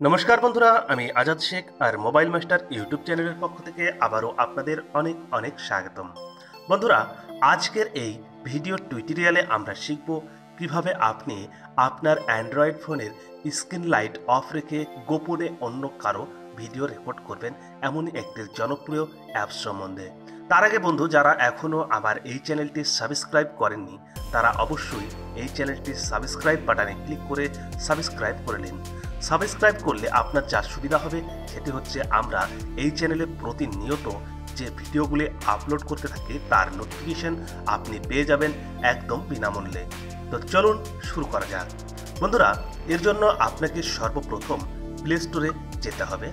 নমস্কার বন্ধুরা, আমি আজাদ শেখ আর মোবাইল মাস্টার ইউটিউব চ্যানেলের পক্ষ থেকে আবারও আপনাদের অনেক অনেক স্বাগতম। বন্ধুরা, আজকের এই ভিডিও টিউটোরিয়ালে আমরা শিখব কীভাবে আপনি আপনার অ্যান্ড্রয়েড ফোনের স্ক্রিন লাইট অফ রেখে গোপনে অন্য কারও ভিডিও রেকর্ড করবেন এমনই একটি জনপ্রিয় অ্যাপ সম্বন্ধে। তার আগে বন্ধু, যারা এখনও আমার এই চ্যানেলটি সাবস্ক্রাইব করেননি, তারা অবশ্যই এই চ্যানেলটি সাবস্ক্রাইব বাটনে ক্লিক করে সাবস্ক্রাইব করে নিন। সাবস্ক্রাইব করলে আপনার যা সুবিধা হবে, সেটি হচ্ছে আমরা এই চ্যানেলে প্রতিনিয়ত যে ভিডিওগুলি আপলোড করতে থাকি, তার নোটিফিকেশন আপনি পেয়ে যাবেন একদম বিনামূল্যে। তো চলুন শুরু করা যাক। বন্ধুরা, এর জন্য আপনাকে সর্বপ্রথম প্লে স্টোরে যেতে হবে।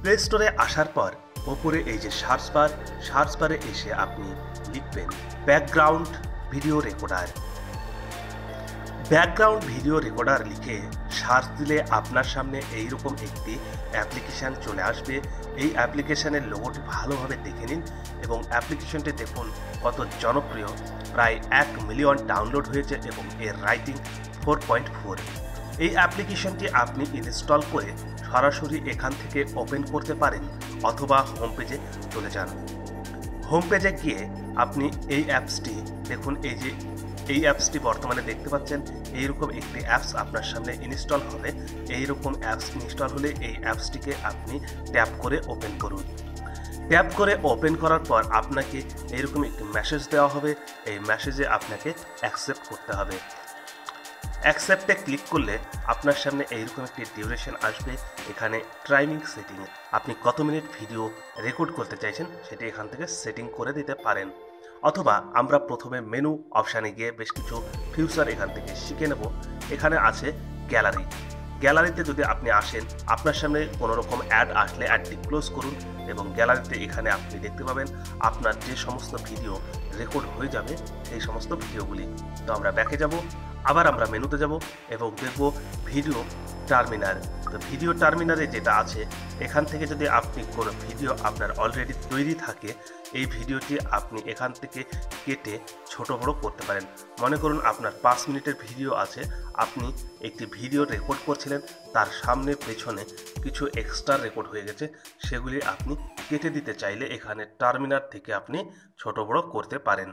প্লে স্টোরে আসার পর ওপরে এই যে সার্চ বার, সার্চ বারে এসে আপনি লিখবেন background video recorder. Background video recorder লিখে সার্চ দিলে আপনার সামনে এইরকম একটি অ্যাপ্লিকেশান চলে আসবে। এই অ্যাপ্লিকেশানের লোগোটি ভালোভাবে দেখে নিন এবং অ্যাপ্লিকেশনটি দেখুন কত জনপ্রিয়। প্রায় এক মিলিয়ন ডাউনলোড হয়েছে এবং এর রাইটিং ফোর পয়েন্ট ফোর। এই অ্যাপ্লিকেশনটি আপনি ইনস্টল করে সরাসরি এখান থেকে ওপেন করতে পারেন অথবা হোম পেজে চলে যান। হোম পেজে গিয়ে আপনি এই অ্যাপসটি দেখুন, এই যে, এই অ্যাপসটি বর্তমানে দেখতে পাচ্ছেন, এইরকম একটি অ্যাপস আপনার সামনে ইনস্টল হবে। এইরকম অ্যাপস ইনস্টল হলে এই অ্যাপসটিকে আপনি ট্যাপ করে ওপেন করুন। ট্যাপ করে ওপেন করার পর আপনাকে এইরকম একটি মেসেজ দেওয়া হবে। এই মেসেজে আপনাকে অ্যাকসেপ্ট করতে হবে। অ্যাকসেপ্টে ক্লিক করলে আপনার সামনে এইরকম একটি ডিউরেশন আসবে এখানে টাইমিং সেটিং আপনি কত মিনিট ভিডিও রেকর্ড করতে চাইছেন সেটি এখান থেকে সেটিং করে দিতে পারেন। অথবা আমরা প্রথমে মেনু অপশানে গিয়ে বেশ কিছু ফিউচার এখান থেকে শিখে নেব। এখানে আছে গ্যালারি গ্যালারিতে যদি আপনি আসেন, আপনার সামনে কোনো রকম অ্যাড আসলে অ্যাডটি ক্লোজ করুন এবং গ্যালারিতে এখানে আপনি দেখতে পাবেন আপনার যে সমস্ত ভিডিও রেকর্ড হয়ে যাবে সেই সমস্ত ভিডিওগুলি তো আমরা ব্যাকে যাব। আবার আমরা মেনুতে যাব এবং দেখব ভিডিও টার্মিনাল। তো ভিডিও টার্মিনালে যেটা আছে, এখান থেকে যদি আপনি কোনো ভিডিও আপনার অলরেডি তৈরি থাকে, এই ভিডিওটি আপনি এখান থেকে কেটে ছোট বড় করতে পারেন। মনে করুন আপনার পাঁচ মিনিটের ভিডিও আছে, আপনি একটি ভিডিও রেকর্ড করছিলেন, তার সামনে পেছনে কিছু এক্সট্রা রেকর্ড হয়ে গেছে, সেগুলি আপনি কেটে দিতে চাইলে এখানে টার্মিনাল থেকে আপনি ছোট বড় করতে পারেন।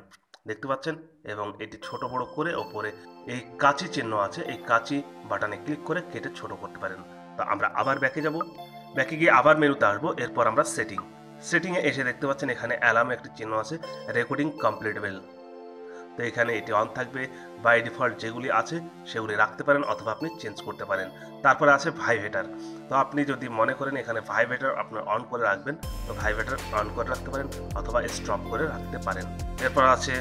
দেখতে পাচ্ছেন? এবং এটি ছোট বড় করে ওপরে এই কাঁচি চিহ্ন আছে। এই কাঁচি বাটনে ক্লিক করে কেটে ছোট করতে পারেন। তো আমরা আবার ব্যাকে যাব। ব্যাকে গিয়ে আবার মেনুতে আসব। এরপর আমরা সেটিং। সেটিংয়ে এসে দেখতে পাচ্ছেন এখানে অ্যালার্ম একটি চিহ্ন আছে। রেকর্ডিং কমপ্লিটেবল তো এখানে এটি অন থাকবে। বাই ডিফল্ট যেগুলি আছে, সেগুলি রাখতে পারেন অথবা আপনি চেঞ্জ করতে পারেন। তারপরে আছে ভাইভেটার তো আপনি যদি মনে করেন এখানে ভাইভেটার আপনার অন করে রাখবেন, তো ভাইভেটার অন করে রাখতে পারেন অথবা স্টপ করে রাখতে পারেন। এরপর আছে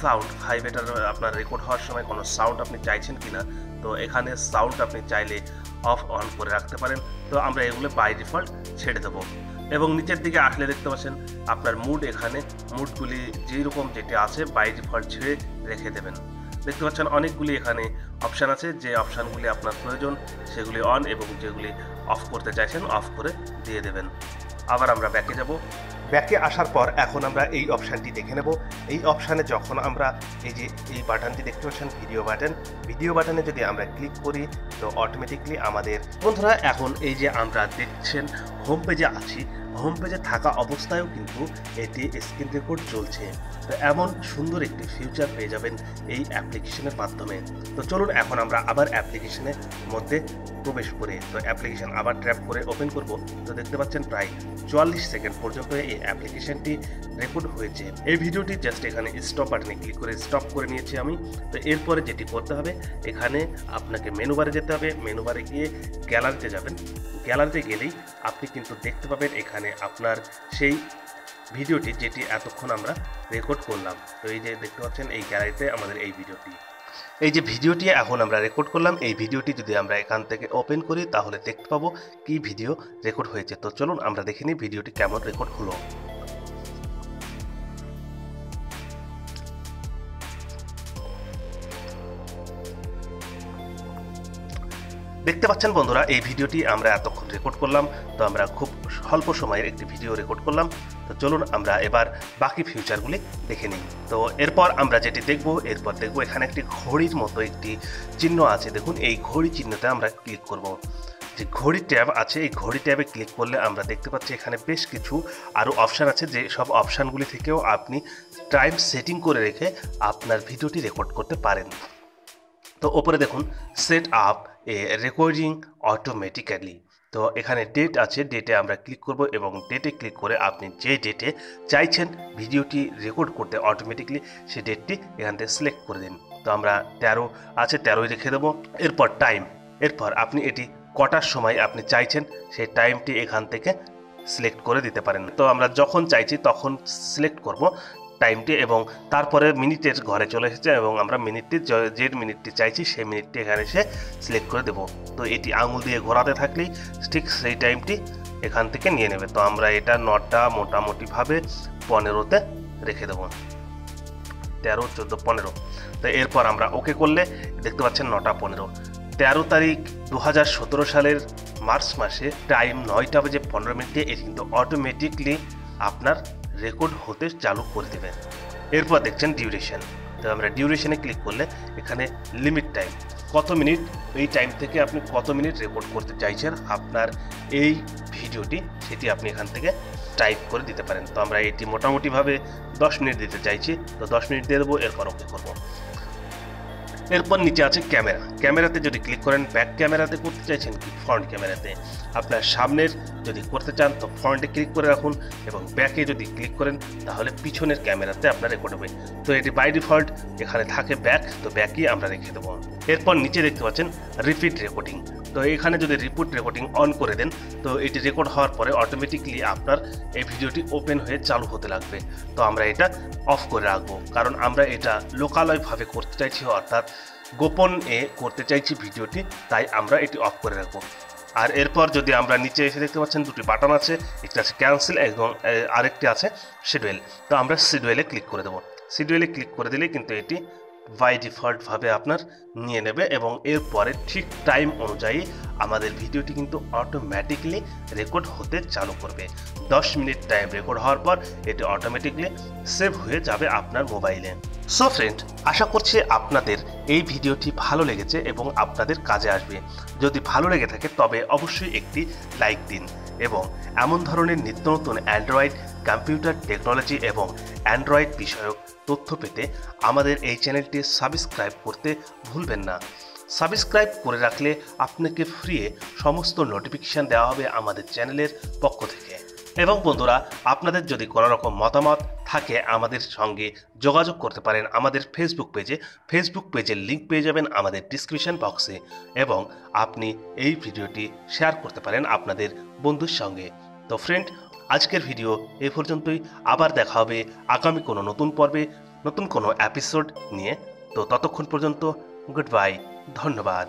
সাউন্ড ভাইভেটার আপনার রেকর্ড হওয়ার সময় কোনো সাউন্ড আপনি চাইছেন কি না তো এখানে সাউন্ড আপনি চাইলে অফ অন করে রাখতে পারেন। তো আমরা এগুলো বাই ডিফল্ট ছেড়ে দেবো। এবং নিচের দিকে আসলে দেখতে পাচ্ছেন আপনার মুড এখানে মুডগুলি যেই রকম যেটি আছে বাই ডিফল্ট ছেড়ে রেখে দেবেন। দেখতে পাচ্ছেন অনেকগুলি এখানে অপশান আছে, যে অপশানগুলি আপনার প্রয়োজন, সেগুলি অন এবং যেগুলি অফ করতে চাইছেন অফ করে দিয়ে দেবেন। আবার আমরা ব্যাকে যাব। ব্যাকে আসার পর এখন আমরা এই অপশানটি দেখে নেব। এই অপশানে যখন আমরা এই যে, এই বাটনটি দেখতে পাচ্ছেন ভিডিও বাটন ভিডিও বাটনে যদি আমরা ক্লিক করি, তো অটোমেটিকলি আমাদের, বন্ধুরা, এখন এই যে আমরা দেখছেন হোম পেজে আছি হোম পেজে থাকা অবস্থায়ও কিন্তু এটি স্ক্রিন রেকর্ড চলছে। তো এমন সুন্দর একটি ফিউচার পেয়ে যাবেন এই অ্যাপ্লিকেশনের মাধ্যমে। তো চলুন এখন আমরা আবার অ্যাপ্লিকেশনের মধ্যে প্রবেশ করে। তো অ্যাপ্লিকেশন আবার ট্র্যাপ করে ওপেন করব। তো দেখতে পাচ্ছেন প্রায় চুয়াল্লিশ সেকেন্ড পর্যন্ত এই অ্যাপ্লিকেশনটি রেকর্ড হয়েছে। এই ভিডিওটি জাস্ট এখানে স্টপ বাটনে ক্লিক করে স্টপ করে নিয়েছি আমি। তো এরপরে যেটি করতে হবে, এখানে আপনাকে মেনু বারে যেতে হবে। মেনু বারে গিয়ে গ্যালারিতে যাবেন। গ্যালারিতে গেলেই আপনি কিন্তু দেখতে পাবেন এখানে আপনার সেই ভিডিওটি যেটি এতক্ষণ আমরা রেকর্ড করলাম। তো এই যে দেখতে পাচ্ছেন, এই গ্যালারিতে আমাদের এই ভিডিওটি। এই যে ভিডিওটি এখন আমরা রেকর্ড করলাম, এই ভিডিওটি যদি আমরা এখান থেকে ওপেন করি, তাহলে দেখতে পাবো কি ভিডিও রেকর্ড হয়েছে। তো চলুন আমরা দেখে নিই ভিডিওটি কেমন রেকর্ড হলো। দেখতে পাচ্ছেন বন্ধুরা, এই ভিডিওটি আমরা এতক্ষণ রেকর্ড করলাম। তো আমরা খুব স্বল্প সময়ের একটি ভিডিও রেকর্ড করলাম। তো চলুন আমরা এবার বাকি ফিউচারগুলি দেখে নিই। তো এরপর আমরা যেটি দেখব, এরপর দেখব এখানে একটি ঘড়ির মতো একটি চিহ্ন আছে। দেখুন, এই ঘড়ি চিহ্নতে আমরা ক্লিক করব। যে ঘড়ি ট্যাব আছে, এই ঘড়ি ট্যাবে ক্লিক করলে আমরা দেখতে পাচ্ছি এখানে বেশ কিছু আরও অপশান আছে, যে সব অপশানগুলি থেকেও আপনি টাইম সেটিং করে রেখে আপনার ভিডিওটি রেকর্ড করতে পারেন। তো ওপরে দেখুন set up a recording automatically তো এখানে ডেট আছে ডেটে আমরা ক্লিক করব এবং ডেটে ক্লিক করে আপনি যে ডেটে চাইছেন ভিডিওটি রেকর্ড করতে অটোমেটিকলি সেই ডেটটি এখান থেকে সিলেক্ট করে দিন। তো আমরা তেরো আছে, তেরোই রেখে দেবো। এরপর টাইম এরপর আপনি এটি কটার সময় আপনি চাইছেন সেই টাইমটি এখান থেকে সিলেক্ট করে দিতে পারেন। তো আমরা যখন চাইছি তখন সিলেক্ট করব। টাইমটি এবং তারপরে মিনিটের ঘরে চলে এসেছে এবং আমরা মিনিটটি, যে মিনিটটি চাইছি সেই মিনিটটি এখানে এসে সিলেক্ট করে দেব। তো এটি আঙুল দিয়ে ঘোরাতে থাকলেই ঠিক সেই টাইমটি এখান থেকে নিয়ে নেবে। তো আমরা এটা নটা মোটামুটিভাবে পনেরোতে রেখে দেবো। তেরো, চোদ্দ, পনেরো। তো এরপর আমরা ওকে করলে দেখতে পাচ্ছেন নটা, পনেরো। তেরো তারিখ দু হাজার সতেরো সালের মার্চ মাসে টাইম নয়টা বাজে পনেরো মিনিটে এটি কিন্তু অটোমেটিকলি আপনার রেকর্ড হতে চালু করে দেবেন। এরপর দেখছেন ডিউরেশন তো আমরা ডিউরেশনে ক্লিক করলে এখানে লিমিট টাইম কত মিনিট এই টাইম থেকে আপনি কত মিনিট রেকর্ড করতে চাইছেন? আপনার এই ভিডিওটি সেটি আপনি এখান থেকে টাইপ করে দিতে পারেন। তো আমরা এটি মোটামুটিভাবে দশ মিনিট দিতে চাইছি। তো দশ মিনিট দিয়ে দেবো, এরপর ওকে করব। এরপর নিচে আছে ক্যামেরা। ক্যামেরাতে যদি ক্লিক করেন ব্যাক ক্যামেরাতে করতে চাইছেন কি? ফ্রন্ট ক্যামেরাতে। আপনার সামনের যদি করতে চান, তো ফ্রন্টে ক্লিক করে রাখুন এবং ব্যাকে যদি ক্লিক করেন, তাহলে পিছনের ক্যামেরাতে আপনার রেকর্ড হবে। তো এটি বাই ডিফল্ট এখানে থাকে ব্যাক তো ব্যাকই আমরা রেখে দেবো। এরপর নিচে দেখতে পাচ্ছেন রিপিট রেকর্ডিং তো এখানে যদি রিপিট রেকর্ডিং অন করে দেন, তো এটি রেকর্ড হওয়ার পরে অটোমেটিকলি আপনার এই ভিডিওটি ওপেন হয়ে চালু হতে লাগবে। তো আমরা এটা অফ করে রাখব। কারণ আমরা এটা লোকালয়ভাবে করতে চাইছি, অর্থাৎ গোপন এ করতে চাইছি ভিডিওটি, তাই আমরা এটি অফ করে রাখব। আর এরপর যদি আমরা নিচে এসে দেখতে পাচ্ছেন দুটি বাটন আছে, একটি আছে ক্যান্সেল এবং আরেকটি আছে শিডিউল তো আমরা শিডিউলে ক্লিক করে দেবো। শিডিউলে ক্লিক করে দিলেই কিন্তু এটি বাই ডিফল্টভাবে আপনার নিয়ে নেবে এবং এরপরে ঠিক টাইম অনুযায়ী আমাদের ভিডিওটি কিন্তু অটোমেটিকলি রেকর্ড হতে চালু করবে। দশ মিনিট টাইম রেকর্ড হওয়ার পর এটি অটোমেটিকলি সেভ হয়ে যাবে আপনার মোবাইলে সো ফ্রেন্ড আশা করছি আপনাদের এই ভিডিওটি ভালো লেগেছে এবং আপনাদের কাজে আসবে। যদি ভালো লেগে থাকে তবে অবশ্যই একটি লাইক দিন এবং এমন ধরনের নিত্য নতুন অ্যান্ড্রয়েড কম্পিউটার টেকনোলজি এবং অ্যান্ড্রয়েড বিষয়ক তথ্য পেতে আমাদের এই চ্যানেলটি সাবস্ক্রাইব করতে ভুলবেন না। সাবস্ক্রাইব করে রাখলে আপনাকে ফ্রিয়ে সমস্ত নোটিফিকেশান দেওয়া হবে আমাদের চ্যানেলের পক্ষ থেকে। এবং বন্ধুরা, আপনাদের যদি কোনো রকম মতামত থাকে আমাদের সঙ্গে যোগাযোগ করতে পারেন আমাদের ফেসবুক পেজে ফেসবুক পেজের লিঙ্ক পেয়ে যাবেন আমাদের ডিসক্রিপশন বক্সে এবং আপনি এই ভিডিওটি শেয়ার করতে পারেন আপনাদের বন্ধুর সঙ্গে। তো ফ্রেন্ড আজকের ভিডিও এ পর্যন্তই। আবার দেখা হবে আগামী কোনো নতুন পর্বে, নতুন কোনো এপিসোড নিয়ে। তো ততক্ষণ পর্যন্ত গুড বাই ধন্যবাদ।